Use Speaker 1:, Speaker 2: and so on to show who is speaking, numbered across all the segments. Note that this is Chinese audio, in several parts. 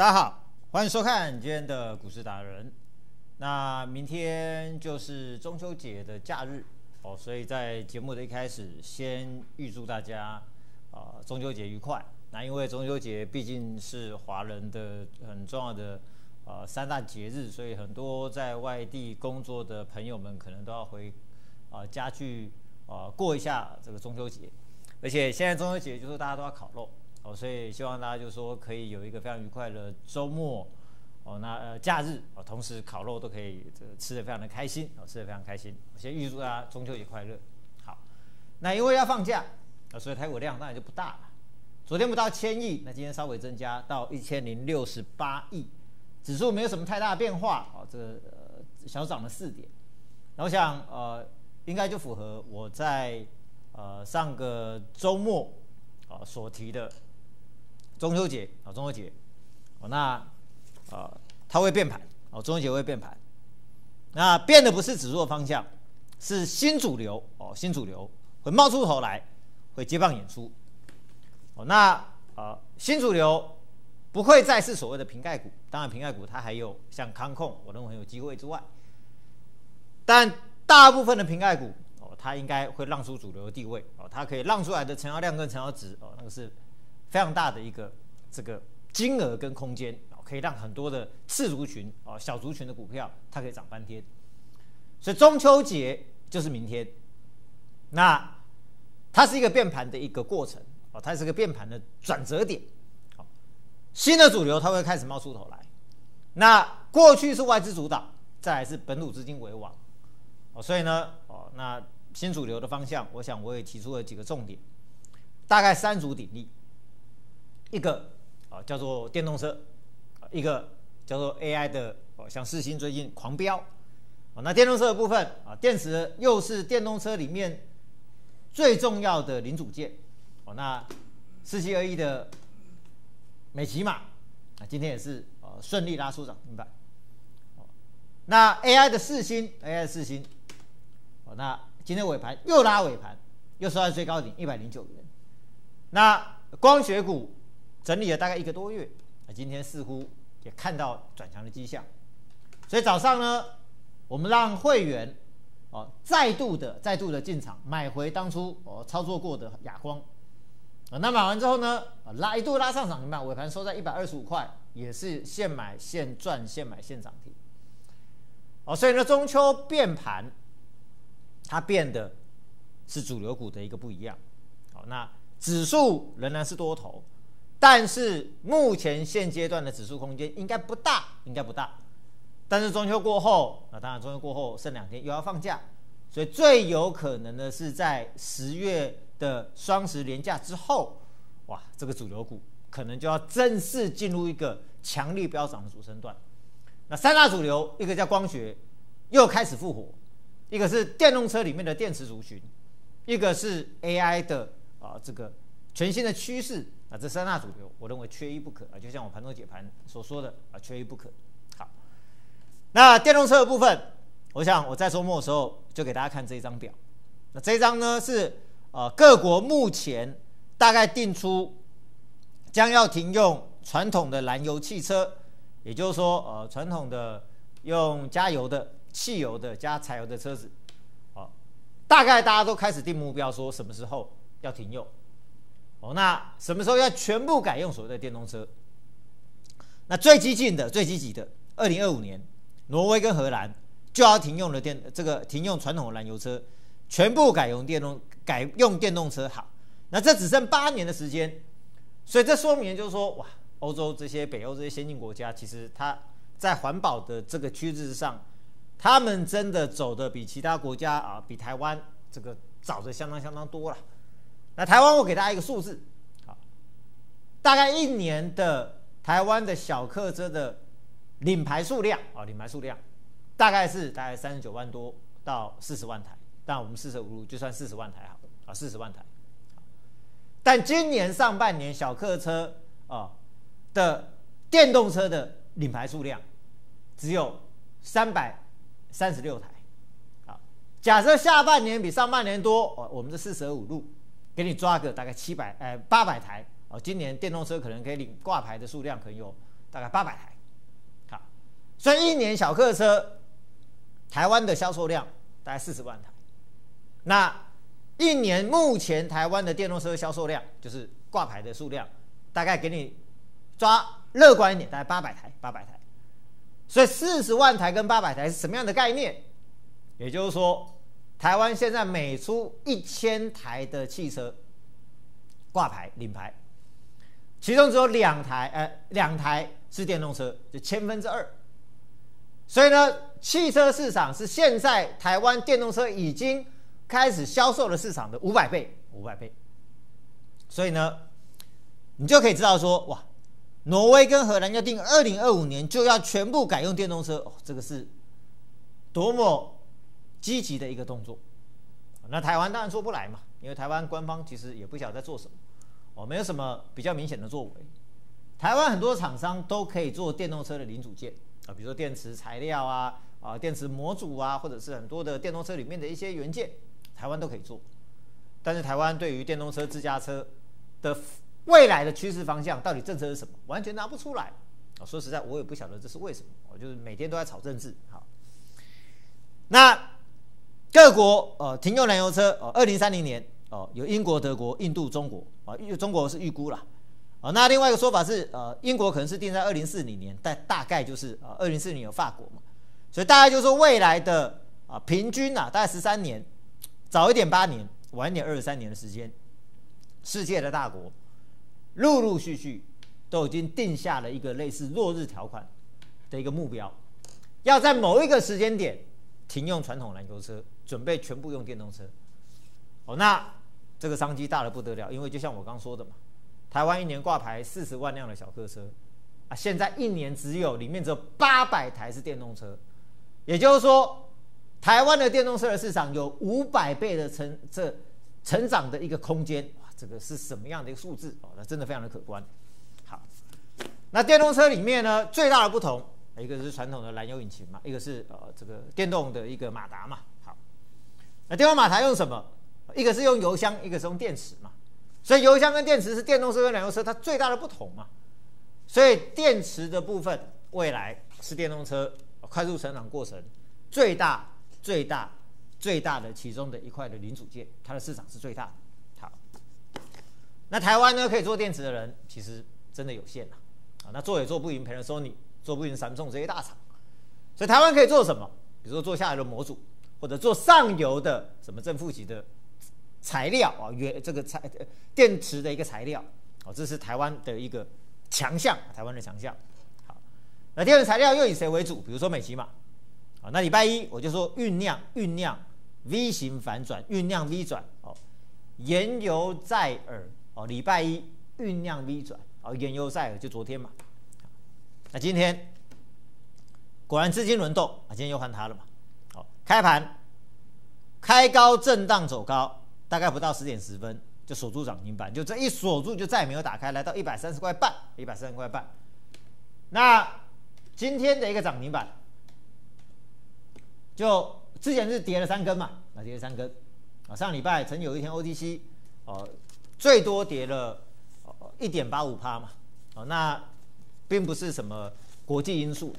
Speaker 1: 大家好，欢迎收看今天的股市达人。那明天就是中秋节的假日哦，所以在节目的一开始，先预祝大家啊中秋节愉快。那因为中秋节毕竟是华人的很重要的呃三大节日，所以很多在外地工作的朋友们可能都要回啊家去啊过一下这个中秋节。而且现在中秋节就是大家都要烤肉。哦，所以希望大家就说可以有一个非常愉快的周末，哦，那呃假日哦，同时烤肉都可以这个吃的非常的开心，哦，吃的非常开心。我先预祝大家中秋节快乐。好，那因为要放假，啊，所以台股量当然就不大了。昨天不到千亿，那今天稍微增加到一千零六十八亿，指数没有什么太大的变化，哦，这个呃小涨了四点。那我想呃应该就符合我在呃上个周末啊所提的。中秋节啊，中秋节，哦，那啊，它会变盘哦，中秋节会变盘，那变的不是指数的方向，是新主流哦，新主流会冒出头来，会接棒演出，哦，那啊，新主流不会再是所谓的瓶盖股，当然瓶盖股它还有像康控，我认为很有机会之外，但大部分的瓶盖股哦，它应该会让出主流的地位哦，它可以让出来的成交量跟成交值哦，那个是。非常大的一个这个金额跟空间，可以让很多的次族群啊、小族群的股票它可以涨翻天。所以中秋节就是明天，那它是一个变盘的一个过程啊，它是个变盘的转折点。新的主流它会开始冒出头来。那过去是外资主导，再来是本土资金为王。哦，所以呢，哦，那新主流的方向，我想我也提出了几个重点，大概三足鼎立。一个啊叫做电动车，一个叫做 AI 的哦，像四星最近狂飙，哦，那电动车的部分啊，电池又是电动车里面最重要的零组件，哦，那四七二一的美骑马啊，今天也是呃顺利拉出涨停板，哦，那 AI 的四星，AI 四星，哦，那今天尾盘又拉尾盘，又收在最高点一百零九元，那光学股。整理了大概一个多月，啊，今天似乎也看到转强的迹象，所以早上呢，我们让会员哦再度的再度的进场买回当初哦操作过的亚光，啊，那买完之后呢，拉一度拉上涨停板，尾盘收在一百二十五块，也是现买现赚，现买现涨停，哦，所以呢中秋变盘，它变的是主流股的一个不一样，好，那指数仍然是多头。但是目前现阶段的指数空间应该不大，应该不大。但是中秋过后，那当然中秋过后剩两天又要放假，所以最有可能的是在十月的双十连假之后，哇，这个主流股可能就要正式进入一个强力飙涨的主升段。那三大主流，一个叫光学，又开始复活；一个是电动车里面的电池族群；一个是 AI 的啊这个全新的趋势。那这三大主流，我认为缺一不可啊，就像我盘中解盘所说的啊，缺一不可。好，那电动车的部分，我想我在周末的时候就给大家看这一张表。那这一张呢是呃各国目前大概定出将要停用传统的燃油汽车，也就是说呃传统的用加油的、汽油的加柴油的车子，啊，大概大家都开始定目标，说什么时候要停用。哦，那什么时候要全部改用所谓的电动车？那最激进的、最积极的，二零二五年，挪威跟荷兰就要停用了电这个停用传统的燃油车，全部改用电动改用电动车。好，那这只剩八年的时间，所以这说明就是说，哇，欧洲这些北欧这些先进国家，其实它在环保的这个趋势上，他们真的走的比其他国家啊，比台湾这个早的相当相当多了。那台湾，我给大家一个数字，好，大概一年的台湾的小客车的领牌数量啊，领牌数量大概是大概三十九万多到四十万台，但我们四舍五入就算四十万台好了啊，四十万台。但今年上半年小客车啊的电动车的领牌数量只有三百三十六台，好，假设下半年比上半年多，哦，我们这四舍五入。给你抓个大概七百呃八百台哦，今年电动车可能可以领挂牌的数量可能有大概八百台，好，所以一年小客车台湾的销售量大概四十万台，那一年目前台湾的电动车销售量就是挂牌的数量，大概给你抓乐观一点，大概八百台，八百台，所以四十万台跟八百台是什么样的概念？也就是说，台湾现在每出一千台的汽车挂牌领牌，其中只有两台，呃，两台是电动车，就千分之二。所以呢，汽车市场是现在台湾电动车已经开始销售的市场的五百倍，五百倍。所以呢，你就可以知道说，哇，挪威跟荷兰要定二零二五年就要全部改用电动车，哦，这个是多么。积极的一个动作，那台湾当然做不来嘛，因为台湾官方其实也不晓得在做什么，哦，没有什么比较明显的作为。台湾很多厂商都可以做电动车的零组件啊，比如说电池材料啊，啊，电池模组啊，或者是很多的电动车里面的一些元件，台湾都可以做。但是台湾对于电动车自驾车的未来的趋势方向，到底政策是什么，完全拿不出来。啊，说实在，我也不晓得这是为什么。我就是每天都在炒政治。好，那。各国呃停用燃油车哦，二零三零年哦有英国、德国、印度、中国啊，预中国是预估了啊。那另外一个说法是呃英国可能是定在二零四零年，但大概就是啊二零四零有法国嘛，所以大概就是说未来的啊平均啊大概十三年，早一点八年，晚一点二十三年的时间，世界的大国陆陆续续都已经定下了一个类似落日条款的一个目标，要在某一个时间点停用传统燃油车。准备全部用电动车，哦，那这个商机大的不得了，因为就像我刚说的嘛，台湾一年挂牌四十万辆的小客车，啊，现在一年只有里面只有八百台是电动车，也就是说，台湾的电动车的市场有五百倍的成这成长的一个空间，哇，这个是什么样的一个数字哦？那真的非常的可观。好，那电动车里面呢，最大的不同，一个是传统的燃油引擎嘛，一个是呃这个电动的一个马达嘛。好那电动马达用什么？一个是用油箱，一个是用电池嘛。所以油箱跟电池是电动车跟燃油车它最大的不同嘛。所以电池的部分未来是电动车快速成长过程最大、最大、最大的其中的一块的零组件，它的市场是最大的。好，那台湾呢可以做电池的人其实真的有限呐。啊，那做也做不赢，赔了 Sony，做不赢三重这些大厂。所以台湾可以做什么？比如说做下来的模组。或者做上游的什么正负极的材料啊，原这个材电池的一个材料，哦，这是台湾的一个强项，台湾的强项。好，那电池材料又以谁为主？比如说美骑马，啊，那礼拜一我就说酝酿酝酿 V 型反转，酝酿 V 转，哦，言犹在耳，哦，礼拜一酝酿 V 转，哦，言犹在耳，就昨天嘛。那今天果然资金轮动啊，今天又换它了嘛。好开盘开高震荡走高，大概不到十点十分就锁住涨停板，就这一锁住就再也没有打开，来到一百三十块半，一百三十块半。那今天的一个涨停板，就之前是跌了三根嘛，啊跌了三根啊，上礼拜曾有一天 OTC 哦最多跌了一点八五趴嘛，哦那并不是什么国际因素，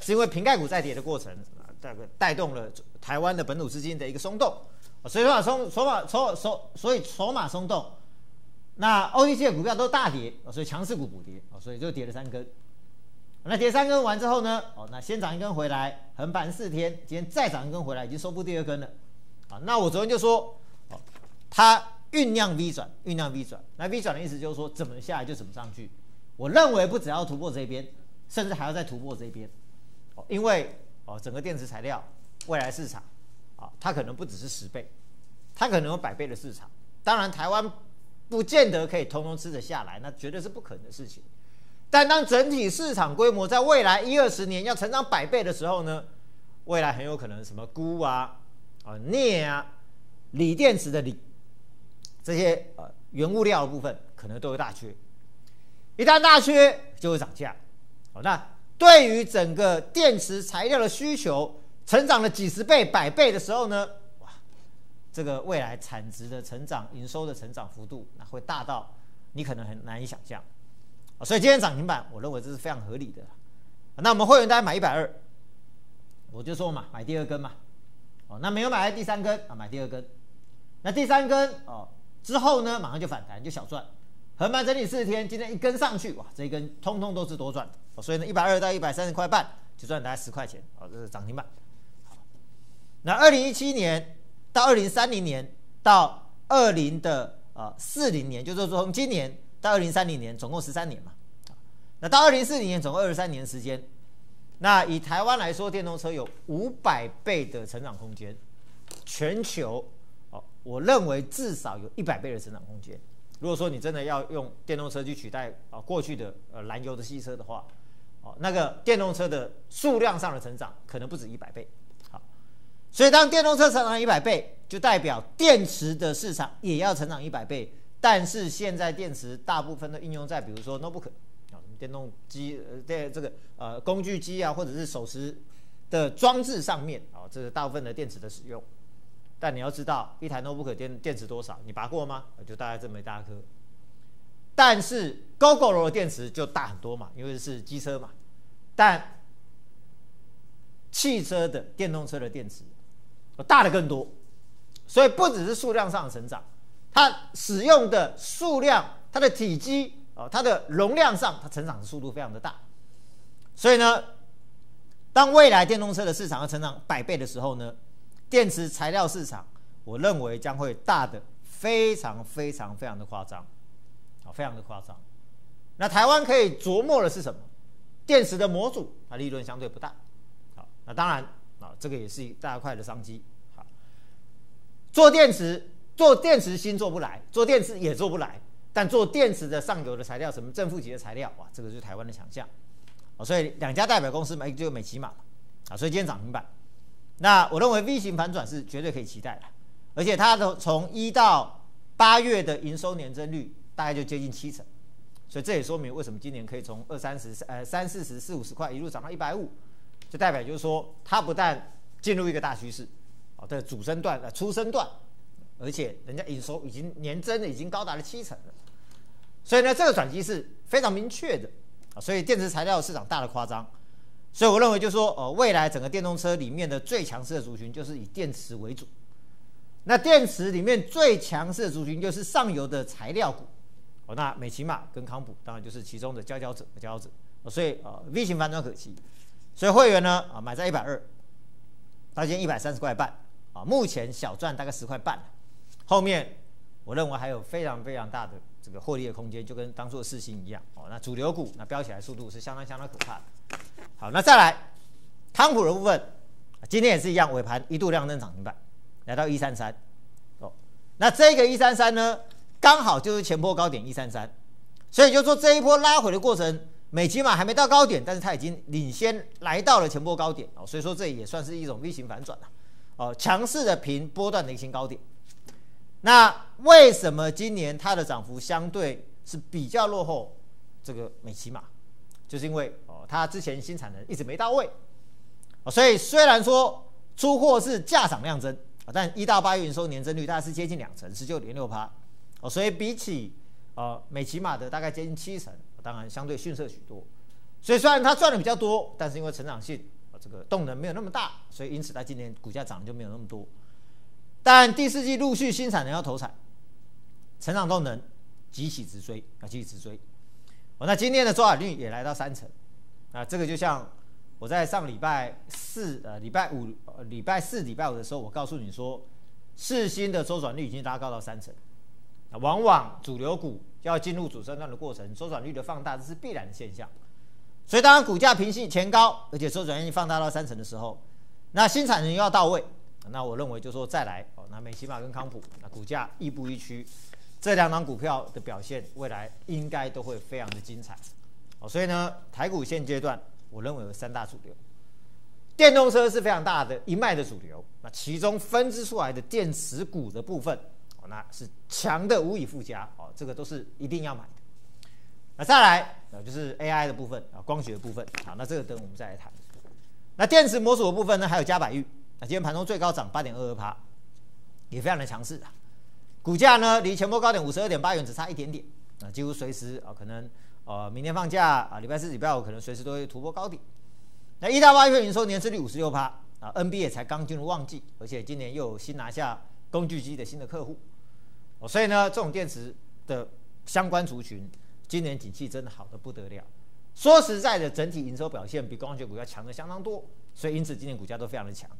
Speaker 1: 是因为瓶盖股在跌的过程。这个带动了台湾的本土资金的一个松动，所以说松筹码筹筹所以筹码松动，那 OTC 的股票都大跌，所以强势股补跌，所以就跌了三根。那跌三根完之后呢，哦，那先涨一根回来，横盘四天，今天再涨一根回来，已经收复第二根了。啊，那我昨天就说，哦，它酝酿 V 转，酝酿 V 转，那 V 转的意思就是说，怎么下来就怎么上去。我认为不只要突破这边，甚至还要再突破这边，哦，因为。哦，整个电池材料未来市场啊，它可能不只是十倍，它可能有百倍的市场。当然，台湾不见得可以通通吃得下来，那绝对是不可能的事情。但当整体市场规模在未来一二十年要成长百倍的时候呢，未来很有可能什么钴啊、啊镍啊、锂电池的锂这些呃原物料的部分可能都会大缺。一旦大缺，就会涨价。好，那。对于整个电池材料的需求成长了几十倍、百倍的时候呢，哇，这个未来产值的成长、营收的成长幅度，那会大到你可能很难以想象。所以今天涨停板，我认为这是非常合理的。那我们会员大家买一百二，我就说嘛，买第二根嘛。哦，那没有买第三根啊，买第二根。那第三根哦之后呢，马上就反弹，就小赚。横盘整理四十天，今天一根上去，哇，这一根通通都是多赚的。所以呢，一百二到一百三十块半，就赚大概十块钱。哦，这是涨停板。好，那二零一七年到二零三零年到二零的呃四零年，就是说从今年到二零三零年，总共十三年嘛。那到二零四零年，总共二十三年时间。那以台湾来说，电动车有五百倍的成长空间，全球哦，我认为至少有一百倍的成长空间。如果说你真的要用电动车去取代啊过去的呃燃油的汽车的话，哦，那个电动车的数量上的成长可能不止一百倍。好，所以当电动车成长一百倍，就代表电池的市场也要成长一百倍。但是现在电池大部分都应用在比如说 notebook。电动机呃，在这个呃工具机啊，或者是手持的装置上面啊，这是大部分的电池的使用。但你要知道，一台 notebook 电电池多少？你拔过吗？就大概这么一大颗。但是 GoGo 的电池就大很多嘛，因为是机车嘛。但汽车的电动车的电池大的更多，所以不只是数量上的成长，它使用的数量，它的体积。哦，它的容量上，它成长的速度非常的大，所以呢，当未来电动车的市场要成长百倍的时候呢，电池材料市场，我认为将会大的非常非常非常的夸张，啊，非常的夸张。那台湾可以琢磨的是什么？电池的模组，它利润相对不大，好，那当然啊，这个也是一大块的商机，好，做电池，做电池芯做不来，做电池也做不来。但做电池的上游的材料，什么正负极的材料，哇，这个就是台湾的强项，哦，所以两家代表公司嘛，就美骑马嘛，啊，所以今天涨停板，那我认为 V 型反转是绝对可以期待的，而且它的从一到八月的营收年增率大概就接近七成，所以这也说明为什么今年可以从二三十、呃三四十、四五十块一路涨到一百五，就代表就是说它不但进入一个大趋势，哦的主升段、呃初升段，而且人家营收已经年增的已经高达了七成了。所以呢，这个转机是非常明确的。啊，所以电池材料市场大的夸张，所以我认为就说，呃，未来整个电动车里面的最强势的族群就是以电池为主，那电池里面最强势的族群就是上游的材料股，哦，那美骑马跟康普当然就是其中的佼佼者，佼佼者，所以呃 V 型反转可期，所以会员呢啊买在一百二，到今天一百三十块半。啊，目前小赚大概十块半，后面我认为还有非常非常大的。这个获利的空间就跟当初的四星一样。哦，那主流股那飙起来速度是相当相当可怕的。好，那再来康普的部分，今天也是一样，尾盘一度亮灯涨停板，来到一三三哦。那这个一三三呢，刚好就是前波高点一三三，所以就说这一波拉回的过程，美起码还没到高点，但是它已经领先来到了前波高点哦，所以说这也算是一种 V 型反转了哦，强势的平波段的一新高点。那为什么今年它的涨幅相对是比较落后这个美骑马？就是因为哦，它之前新产能一直没到位，哦，所以虽然说出货是价涨量增啊但一到八月营收年增率大概是接近两成，十九点六趴，哦，所以比起呃美骑马的大概接近七成，当然相对逊色许多。所以虽然它赚的比较多，但是因为成长性啊这个动能没有那么大，所以因此它今年股价涨就没有那么多。但第四季陆续新产能要投产，成长动能急起直追，要急起直追。哦，那今天的周转率也来到三成，啊，这个就像我在上礼拜四、呃礼拜五、礼拜四、礼拜五的时候，我告诉你说，四新的周转率已经拉高到三成。啊，往往主流股要进入主升段的过程，周转率的放大这是必然的现象。所以当股价平息前高，而且周转率放大到三成的时候，那新产能又要到位。那我认为就说再来哦，那美骑马跟康普，那股价亦步亦趋，这两档股票的表现未来应该都会非常的精彩哦。所以呢，台股现阶段我认为有三大主流，电动车是非常大的一脉的主流，那其中分支出来的电池股的部分哦，那是强的无以复加哦，这个都是一定要买的。那再来就是 AI 的部分啊，光学的部分好，那这个等我们再来谈。那电池模组的部分呢，还有嘉百玉。那今天盘中最高涨八点二二趴，也非常的强势啊。股价呢离前波高点五十二点八元只差一点点啊，几乎随时啊可能呃，明天放假啊，礼拜四、礼拜五可能随时都会突破高点。那一到八月份营收年增率五十六趴啊，NBA 才刚进入旺季，而且今年又有新拿下工具机的新的客户，哦，所以呢，这种电池的相关族群，今年景气真的好的不得了。说实在的，整体营收表现比光学股要强的相当多，所以因此今年股价都非常的强。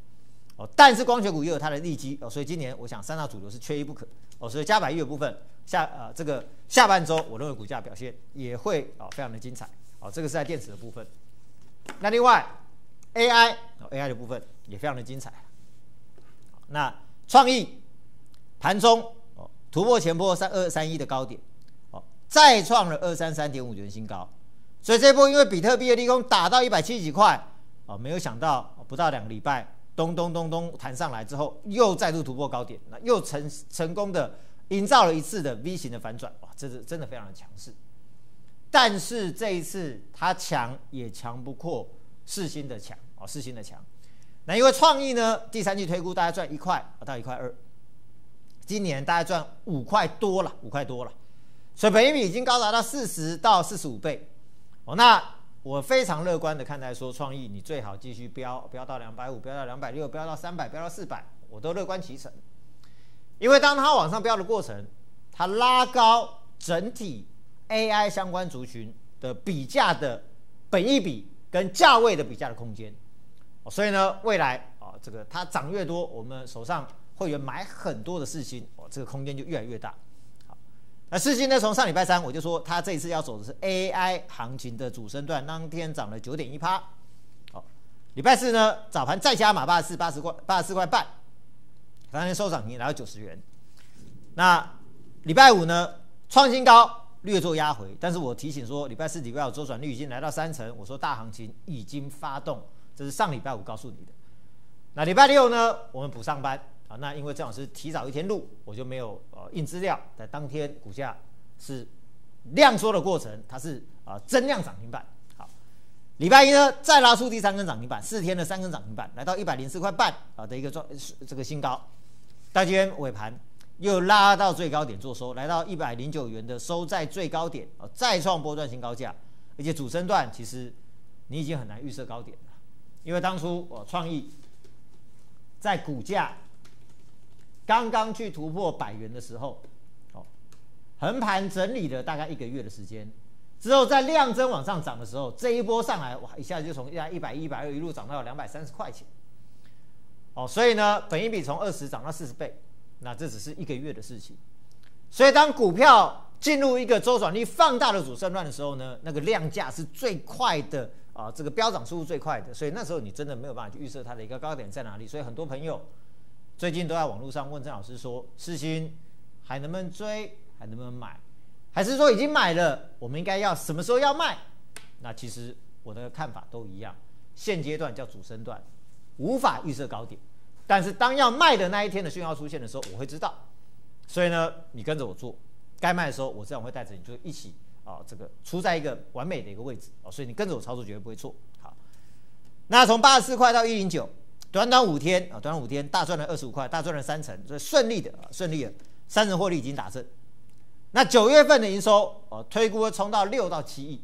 Speaker 1: 哦，但是光学股也有它的利基哦，所以今年我想三大主流是缺一不可哦，所以加百亿的部分下呃这个下半周我认为股价表现也会哦非常的精彩哦，这个是在电池的部分。那另外 AI AI 的部分也非常的精彩。那创意盘中哦突破前波三二三一的高点哦，再创了二三三点五元新高，所以这波因为比特币的利空打到一百七十几块哦，没有想到不到两个礼拜。咚咚咚咚弹上来之后，又再度突破高点，那又成成功的营造了一次的 V 型的反转，哇，这是真的非常的强势。但是这一次它强也强不过四新的强哦，四新的强。那因为创意呢，第三季推估大概赚一块到一块二，今年大概赚五块多了，五块多了，所以本益比已经高达到四十到四十五倍哦，那。我非常乐观的看待说，创意你最好继续飙，飙到两百五，飙到两百六，飙到三百，飙到四百，我都乐观其成。因为当它往上飙的过程，它拉高整体 AI 相关族群的比价的本益比跟价位的比价的空间。所以呢，未来啊，这个它涨越多，我们手上会员买很多的四星，哦，这个空间就越来越大。那四星呢？从上礼拜三我就说，它这一次要走的是 AI 行情的主升段，当天涨了九点一趴。好，礼拜四呢早盘再加码八十四八十块八十四块半，当天收涨停来到九十元。那礼拜五呢创新高，略作压回，但是我提醒说，礼拜四礼拜五周转率已经来到三成，我说大行情已经发动，这是上礼拜五告诉你的。那礼拜六呢，我们补上班。啊，那因为郑老师提早一天录，我就没有呃印资料，在当天股价是量缩的过程，它是啊增量涨停板。好，礼拜一呢再拉出第三根涨停板，四天的三根涨停板，来到一百零四块半啊的一个状这个新高。大天尾盘又拉到最高点做收，来到一百零九元的收在最高点啊，再创波段新高价，而且主升段其实你已经很难预测高点了，因为当初我创意在股价。刚刚去突破百元的时候，哦，横盘整理了大概一个月的时间，之后在量增往上涨的时候，这一波上来哇，一下子就从一百一百二一路涨到两百三十块钱，哦，所以呢，本一比从二十涨到四十倍，那这只是一个月的事情。所以当股票进入一个周转率放大的主升段的时候呢，那个量价是最快的啊，这个飙涨速度最快的，所以那时候你真的没有办法去预测它的一个高点在哪里，所以很多朋友。最近都在网络上问郑老师说：“世新还能不能追？还能不能买？还是说已经买了？我们应该要什么时候要卖？”那其实我的看法都一样。现阶段叫主升段，无法预测高点。但是当要卖的那一天的讯号出现的时候，我会知道。所以呢，你跟着我做，该卖的时候，我这样会带着你，就一起啊，这个出在一个完美的一个位置啊。所以你跟着我操作绝对不会错。好，那从八十四块到一零九。短短五天啊，短短五天大赚了二十五块，大赚了三成，所以顺利的啊，顺利的三成获利已经打正。那九月份的营收哦，推估冲到六到七亿，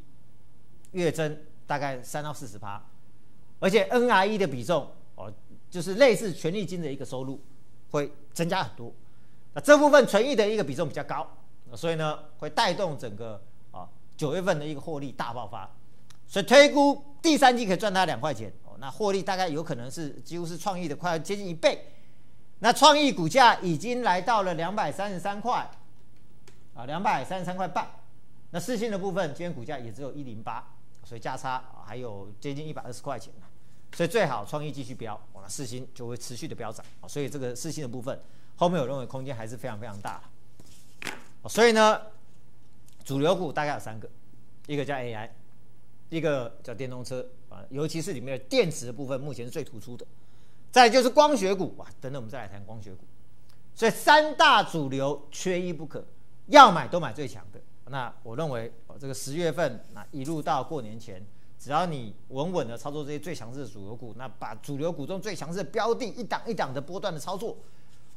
Speaker 1: 月增大概三到四十趴，而且 NRE 的比重哦，就是类似权利金的一个收入会增加很多。那这部分存益的一个比重比较高，所以呢会带动整个啊九月份的一个获利大爆发，所以推估第三季可以赚它两块钱。那获利大概有可能是几乎是创意的快要接近一倍，那创意股价已经来到了两百三十三块，啊，两百三十三块半。那四星的部分今天股价也只有一零八，所以价差还有接近一百二十块钱所以最好创意继续飙，那四星就会持续的飙涨啊。所以这个四星的部分后面我认为空间还是非常非常大。所以呢，主流股大概有三个，一个叫 AI。一个叫电动车啊，尤其是里面的电池的部分，目前是最突出的。再就是光学股哇，等等，我们再来谈光学股。所以三大主流缺一不可，要买都买最强的。那我认为哦，这个十月份那一路到过年前，只要你稳稳的操作这些最强势的主流股，那把主流股中最强势的标的一档一档的波段的操作，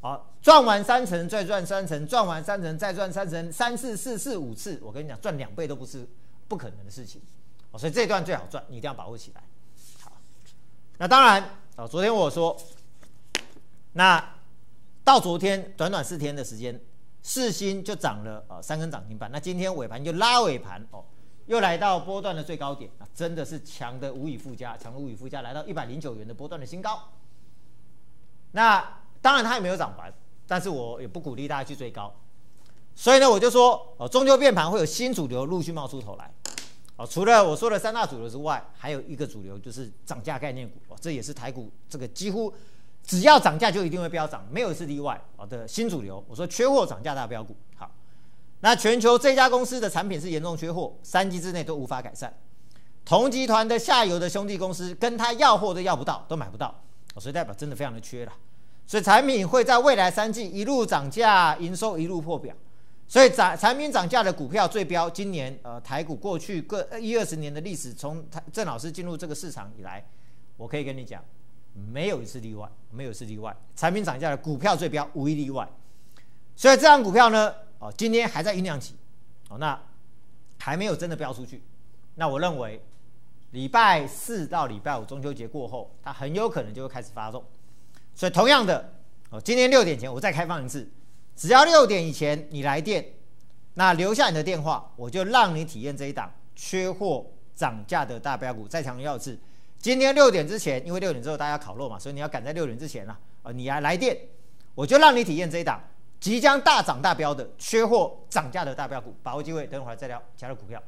Speaker 1: 好赚完三成再赚三成，赚完三成再赚三成，三次四次五次，我跟你讲，赚两倍都不是。不可能的事情。所以这段最好赚，你一定要把握起来。好，那当然啊，昨天我说，那到昨天短短四天的时间，四星就涨了呃三根涨停板。那今天尾盘就拉尾盘哦，又来到波段的最高点啊，真的是强的无以复加，强的无以复加，来到一百零九元的波段的新高。那当然它也没有涨完，但是我也不鼓励大家去追高。所以呢，我就说哦，终究变盘会有新主流陆续冒出头来。哦，除了我说的三大主流之外，还有一个主流就是涨价概念股哦，这也是台股这个几乎只要涨价就一定会飙涨，没有是例外哦的新主流。我说缺货涨价大标股，好，那全球这家公司的产品是严重缺货，三季之内都无法改善。同集团的下游的兄弟公司跟他要货都要不到，都买不到，所以代表真的非常的缺了。所以产品会在未来三季一路涨价，营收一路破表。所以涨产品涨价的股票最标，今年呃台股过去各一二十年的历史，从郑老师进入这个市场以来，我可以跟你讲，没有一次例外，没有一次例外，产品涨价的股票最标无一例外。所以这张股票呢，哦今天还在酝酿期，哦那还没有真的标出去。那我认为礼拜四到礼拜五中秋节过后，它很有可能就会开始发动。所以同样的，哦今天六点前我再开放一次。只要六点以前你来电，那留下你的电话，我就让你体验这一档缺货涨价的大标股。再强调一次，今天六点之前，因为六点之后大家要考肉嘛，所以你要赶在六点之前啊，你来来电，我就让你体验这一档即将大涨大标的缺货涨价的大标股，把握机会，等会儿再聊其他的股票。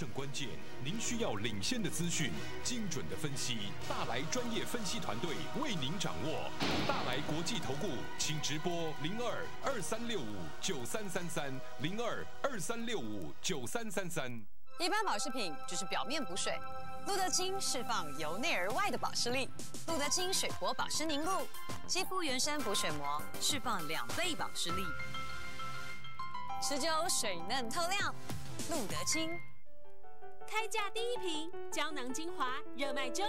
Speaker 2: 正关键，您需要领先的资讯，精准的分析，大来专业分析团队为您掌握。大来国际投顾，请直播零二二三六五九三三三零二二三六五九三三三。
Speaker 3: 一般保湿品只是表面补水，路德清释放由内而外的保湿力。路德清水活保湿凝露，肌肤原生补水膜，释放两倍保湿力，持久水嫩透亮。路德清。
Speaker 4: 开价第一瓶胶囊精华热卖中。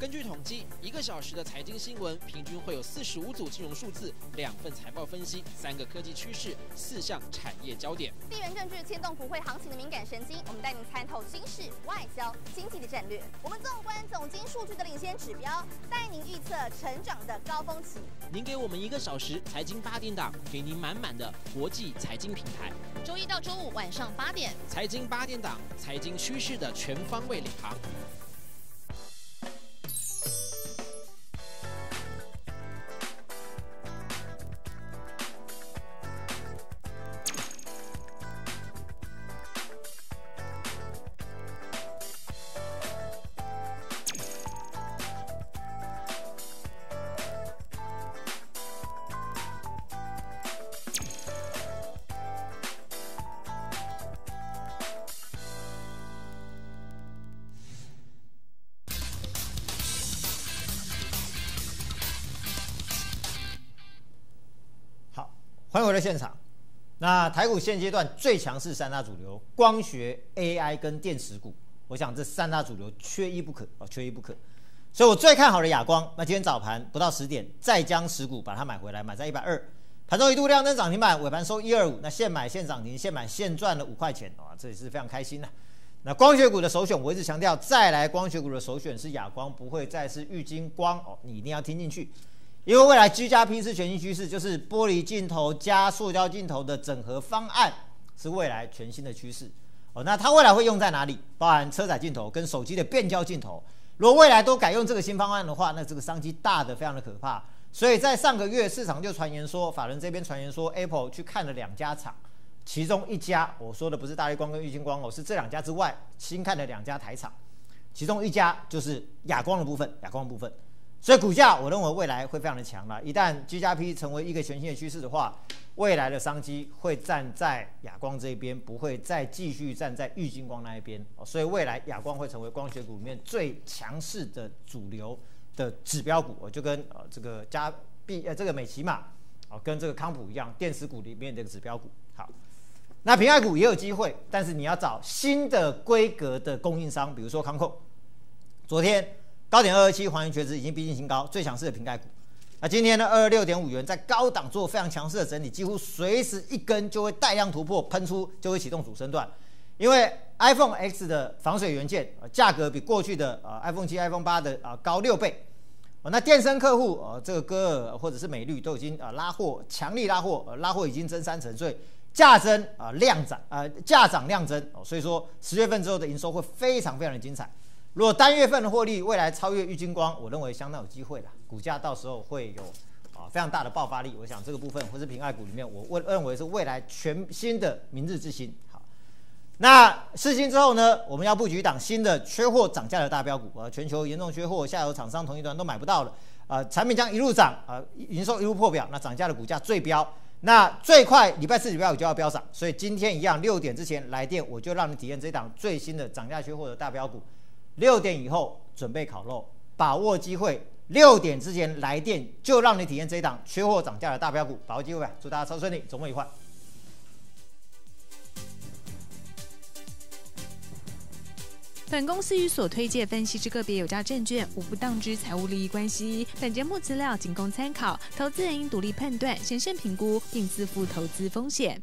Speaker 5: 根据统计，一个小时的财经新闻平均会有四十五组金融数字、两份财报分析、三个科技趋势、四项产业焦点。
Speaker 6: 地缘政治牵动股汇行情的敏感神经，我们带您参透军事、外交、经济的战略。我们纵观总经数据的领先指标，带您预测成长的高峰期。
Speaker 5: 您给我们一个小时财经八点档，给您满满的国际财经平台。
Speaker 6: 周一到周五晚上八点，
Speaker 5: 财经八点档，财经趋势的全方位领航。
Speaker 1: 台股现阶段最强势三大主流：光学、AI 跟电池股。我想这三大主流缺一不可啊，缺一不可。所以我最看好的亚光，那今天早盘不到十点，再将持股把它买回来，买在一百二。盘中一度亮灯涨停板，尾盘收一二五。那现买现涨停，现买现赚了五块钱啊，这也是非常开心的。那光学股的首选，我一直强调，再来光学股的首选是亚光，不会再是玉金光哦，你一定要听进去。因为未来居家 P 是全新趋势，就是玻璃镜头加塑胶镜头的整合方案是未来全新的趋势。哦，那它未来会用在哪里？包含车载镜头跟手机的变焦镜头。如果未来都改用这个新方案的话，那这个商机大的非常的可怕。所以在上个月市场就传言说，法人这边传言说，Apple 去看了两家厂，其中一家我说的不是大力光跟玉晶光哦，是这两家之外新看的两家台厂，其中一家就是哑光的部分，哑光的部分。所以股价我认为未来会非常的强了。一旦 G 加 P 成为一个全新的趋势的话，未来的商机会站在亚光这边，不会再继续站在玉晶光那一边。所以未来亚光会成为光学股里面最强势的主流。的指标股，我就跟呃这个加币呃这个美奇玛啊，跟这个康普一样，电子股里面这个指标股。好，那平爱股也有机会，但是你要找新的规格的供应商，比如说康控。昨天高点二二七还原全值已经逼近新高，最强势的平盖股。那今天呢二二六点五元在高档做非常强势的整理，几乎随时一根就会带量突破喷出，就会启动主升段。因为 iPhone X 的防水元件价格比过去的呃 iPhone 七、iPhone 八的啊高六倍。哦，那电商客户，呃，这个歌尔或者是美绿都已经呃拉货，强力拉货，呃，拉货已经增三成，所以价增啊量涨，呃价涨量增哦，所以说十月份之后的营收会非常非常的精彩。如果单月份的获利未来超越玉金光，我认为相当有机会的，股价到时候会有啊非常大的爆发力。我想这个部分或是平爱股里面，我我认为是未来全新的明日之星。好那事情之后呢？我们要布局一档新的缺货涨价的大标股啊！全球严重缺货，下游厂商同一端都买不到了啊！产品将一路涨啊，营收一路破表，那涨价的股价最标。那最快礼拜四、礼拜五就要飙涨，所以今天一样，六点之前来电，我就让你体验这档最新的涨价缺货的大标股。六点以后准备烤肉，把握机会。六点之前来电，就让你体验这一档缺货涨价的大标股，把握机会吧！祝大家超顺利，周末愉快。
Speaker 7: 本公司与所推介分析之个别有价证券无不当之财务利益关系。本节目资料仅供参考，投资人应独立判断、审慎评估，并自负投资风险。